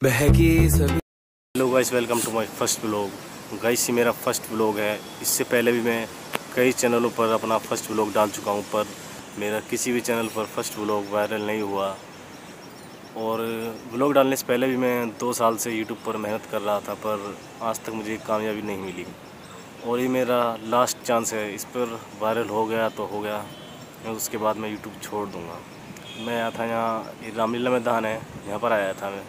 बहकी सभी। Hello guys welcome to my first blog guys ये मेरा फ़र्स्ट ब्लॉग है। इससे पहले भी मैं कई चैनलों पर अपना फ़र्स्ट ब्लॉग डाल चुका हूँ, पर मेरा किसी भी चैनल पर फ़र्स्ट ब्लॉग वायरल नहीं हुआ। और ब्लॉग डालने से पहले भी मैं दो साल से यूट्यूब पर मेहनत कर रहा था, पर आज तक मुझे कामयाबी नहीं मिली। और ये मेरा लास्ट चांस है। इस पर वायरल हो गया तो हो गया। उसके बाद मैं यूट्यूब छोड़ दूँगा। मैं आया था यहाँ रामलीला मैदान है। यहाँ पर आया था मैं।